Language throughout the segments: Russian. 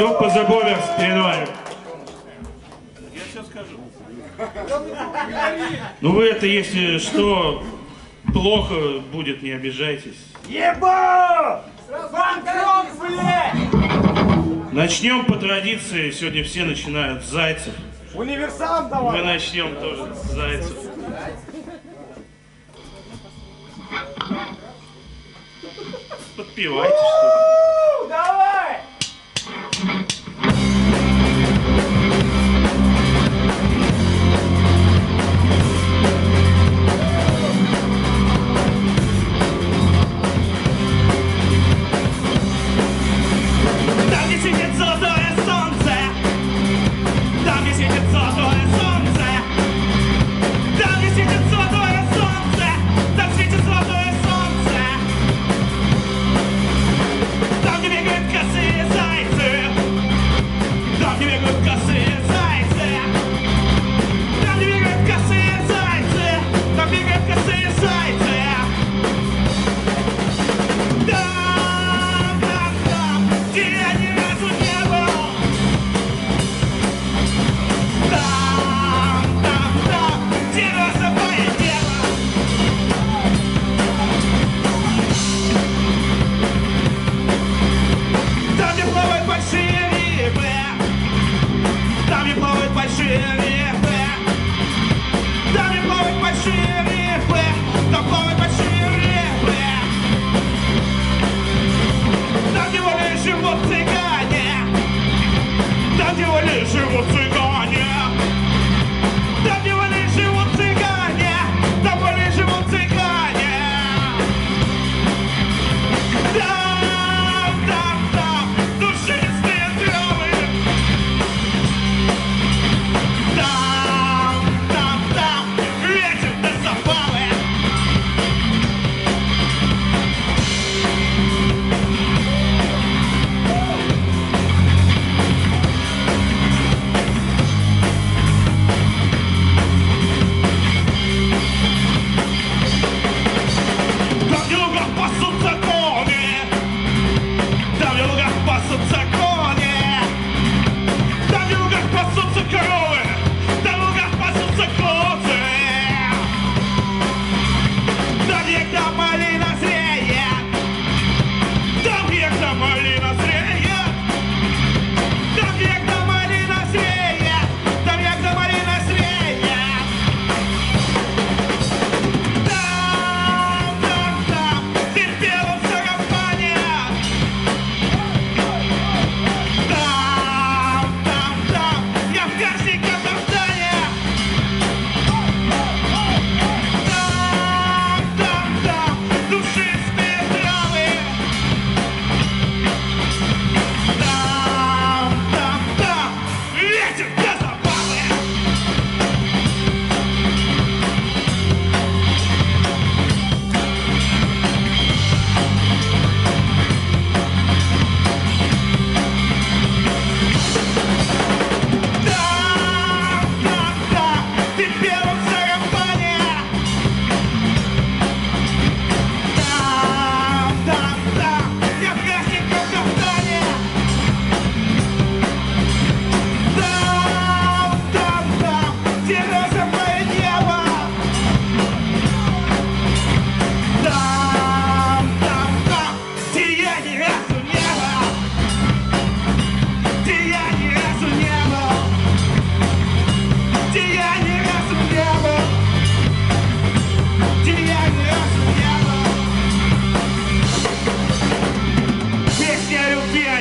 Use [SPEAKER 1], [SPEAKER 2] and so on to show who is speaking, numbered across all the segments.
[SPEAKER 1] Группа The Bovers, перед вами.
[SPEAKER 2] Я сейчас скажу.
[SPEAKER 1] Ну вы это, если что, плохо будет, не обижайтесь.
[SPEAKER 3] Еба! Банкрот, блядь!
[SPEAKER 1] Начнем по традиции, сегодня все начинают с зайцев.
[SPEAKER 3] Универсам давай!
[SPEAKER 1] Мы начнем тоже с зайцев. Подпевайте
[SPEAKER 4] что-то.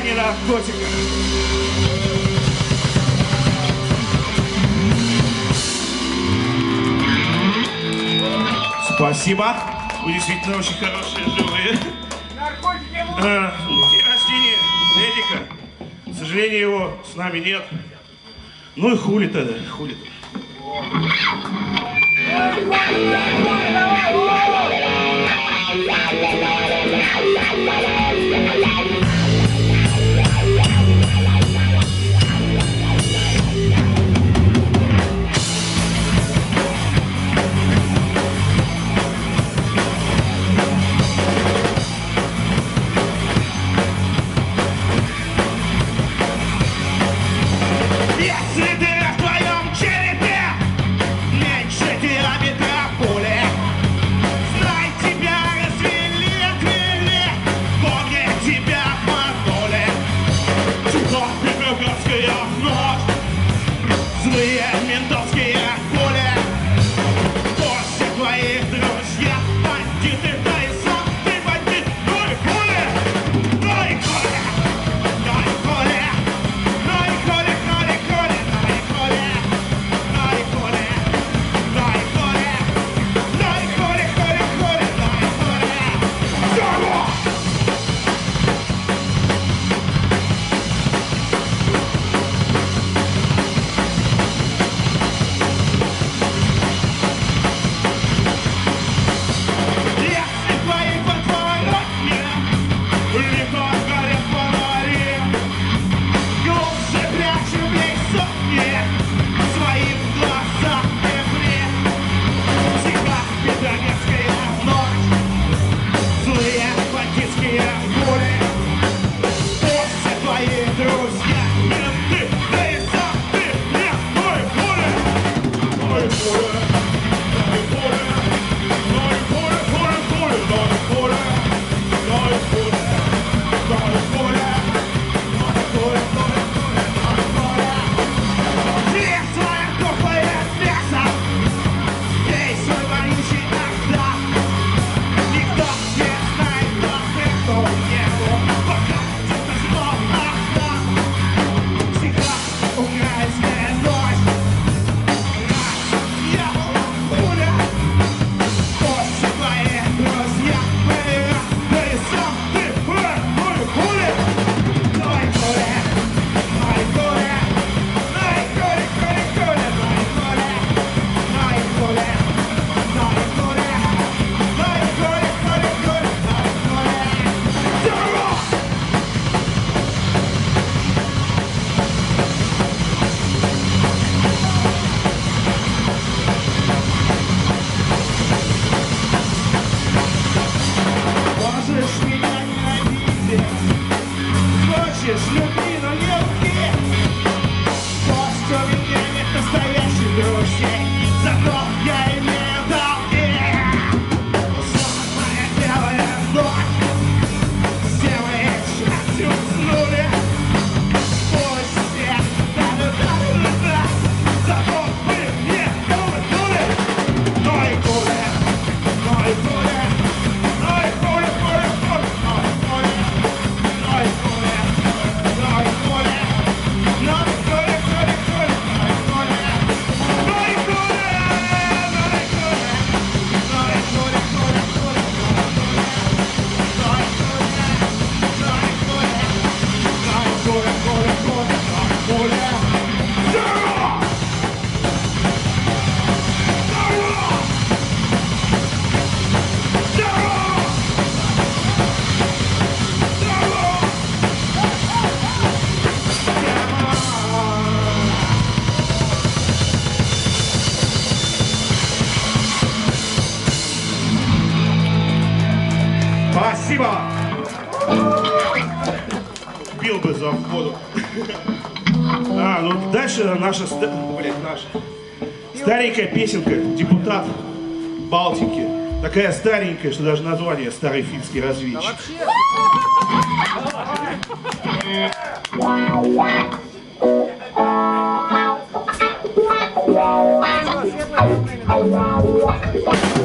[SPEAKER 4] не наркотика.
[SPEAKER 1] Спасибо. Вы действительно очень хорошие, живые.
[SPEAKER 3] Наркотики!
[SPEAKER 1] А, растения, Эдика. К сожалению, его с нами нет. Ну и хули тогда, хули
[SPEAKER 4] -то. Thank you. Злые ментовские дальше наша, блядь, наша старенькая песенка «Депутат Балтики». Такая старенькая, что даже название «Старый финский разведчик». Да, вообще...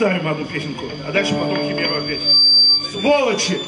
[SPEAKER 4] ставим одну песенку, а дальше потом Химеру опять. Сволочи!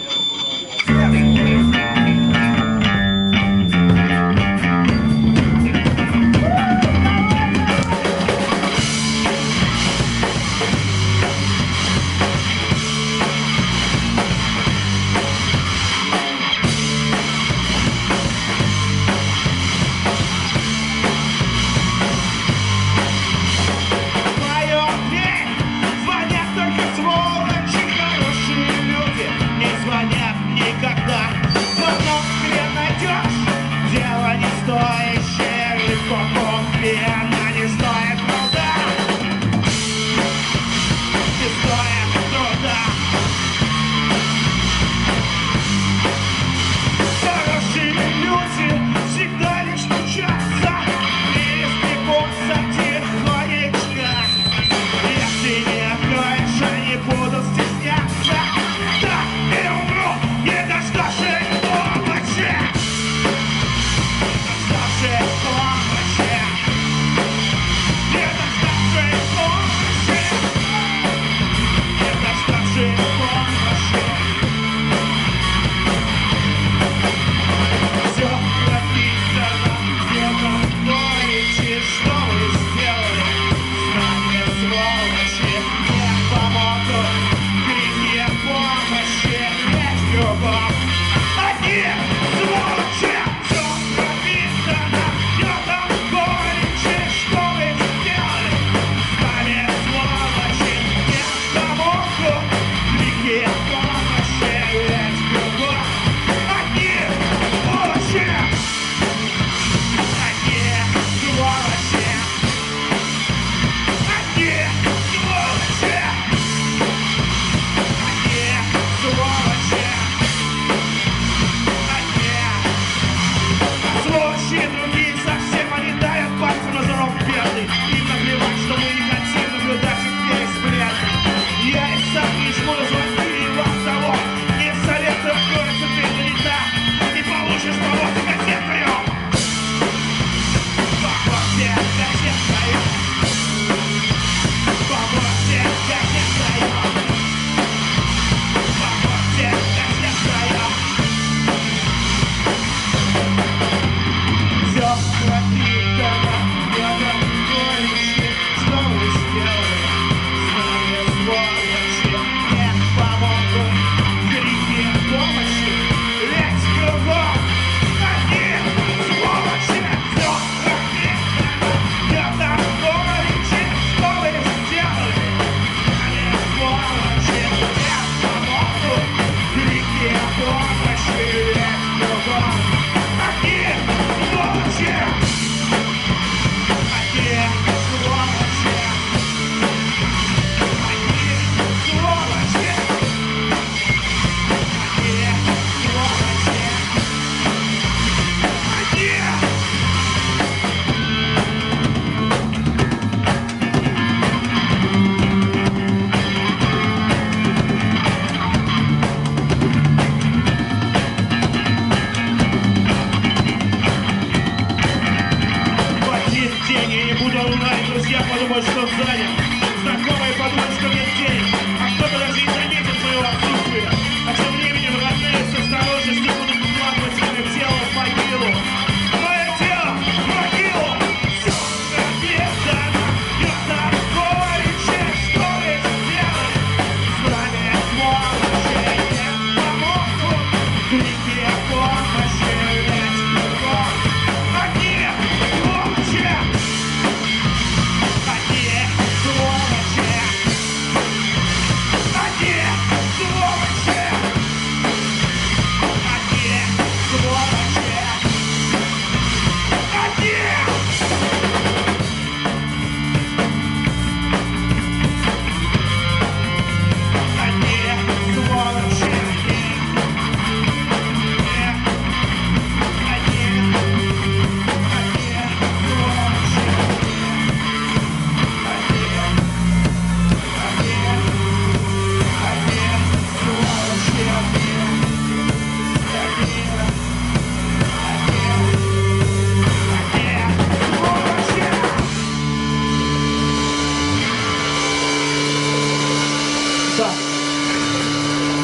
[SPEAKER 4] baby. I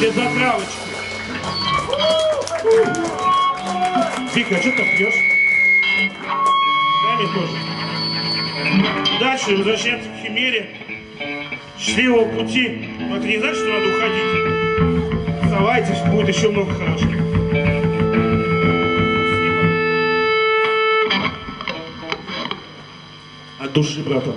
[SPEAKER 4] без отравочки. Вика, а что ты пьешь? Дай мне тоже. Дальше возвращаемся к химере. Счастливого пути. Но это не знаешь, что надо уходить. Оставайтесь, будет еще много хорошего. От души, братан.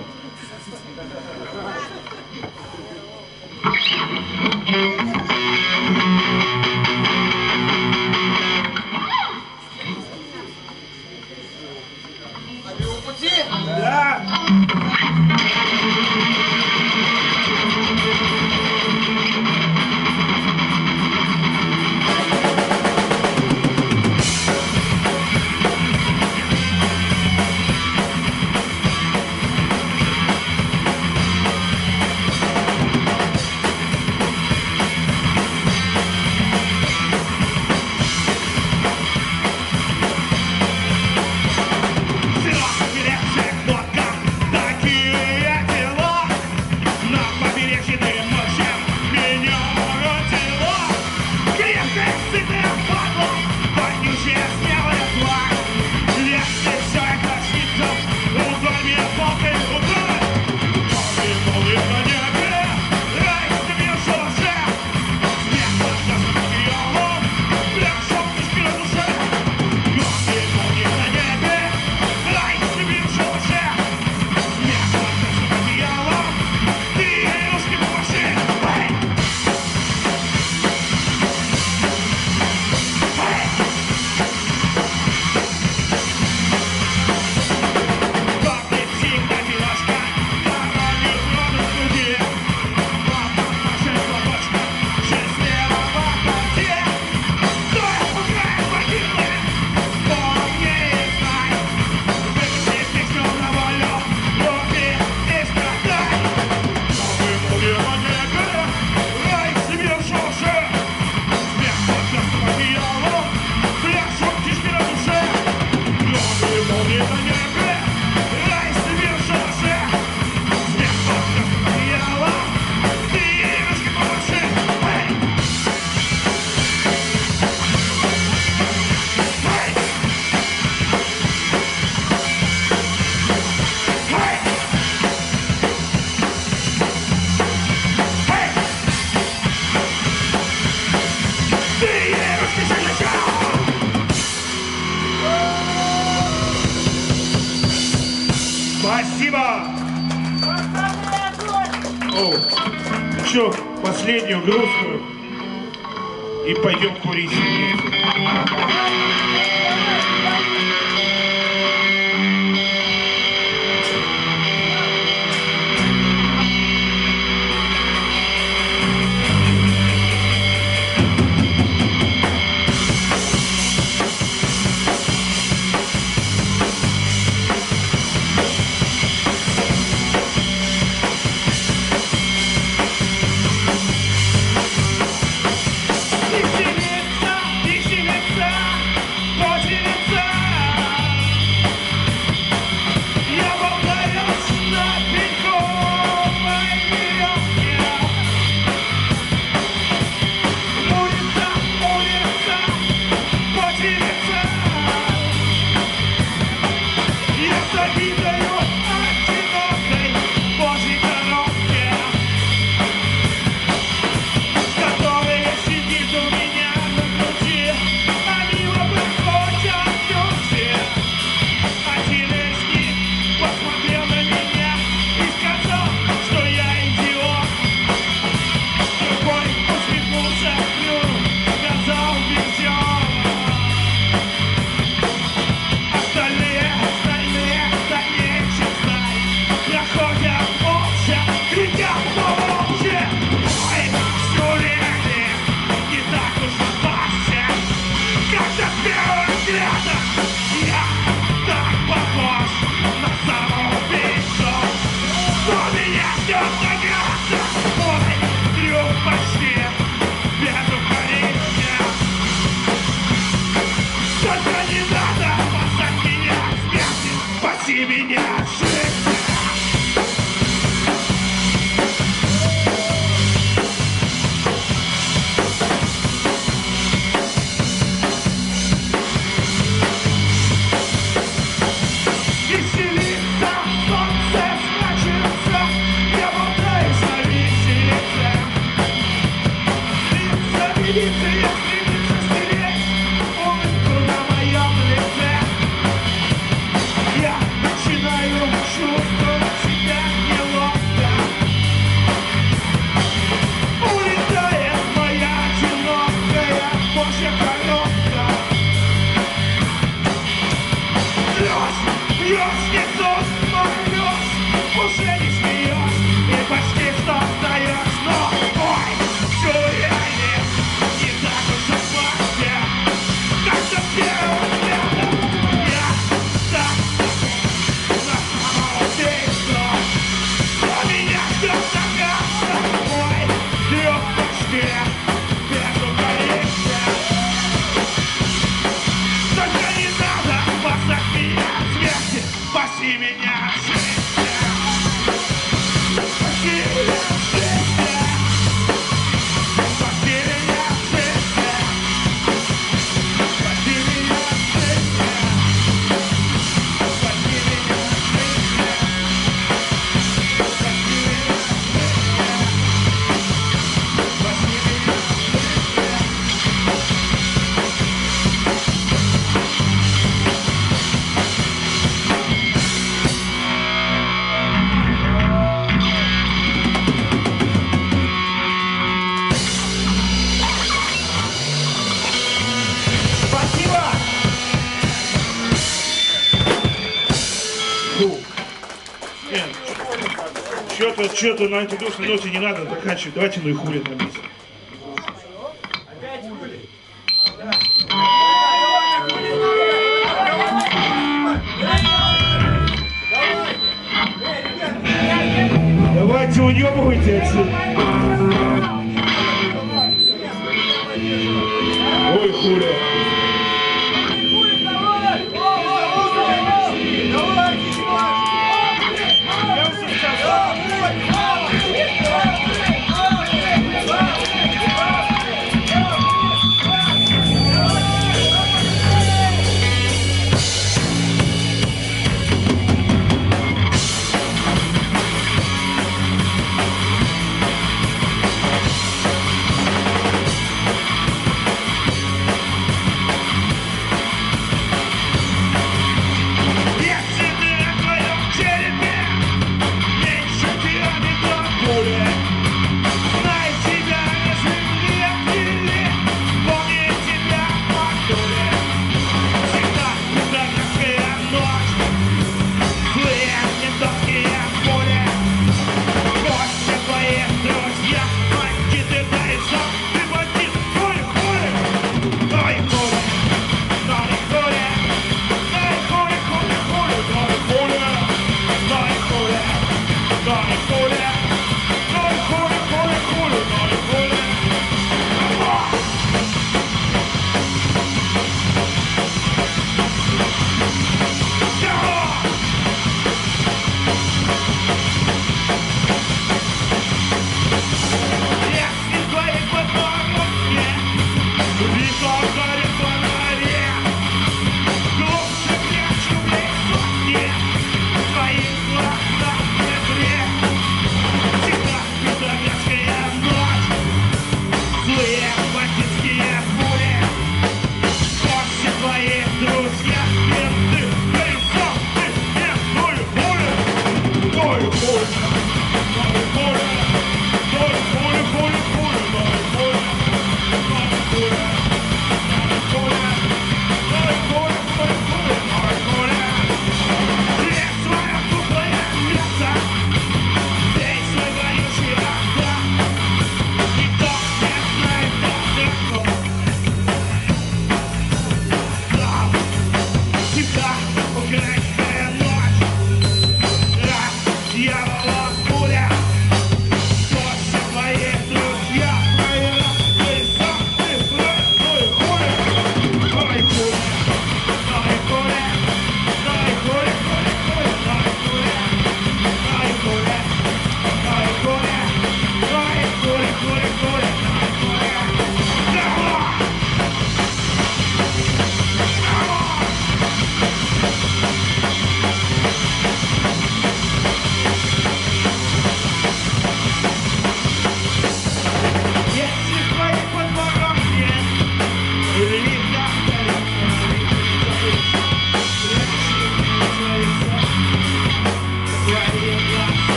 [SPEAKER 4] что-то на этой грустной ноте не надо заканчивать. Давайте ну и хули на месте.